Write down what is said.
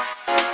Bye.